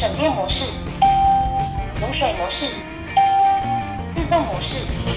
省电模式补水模式自动模式。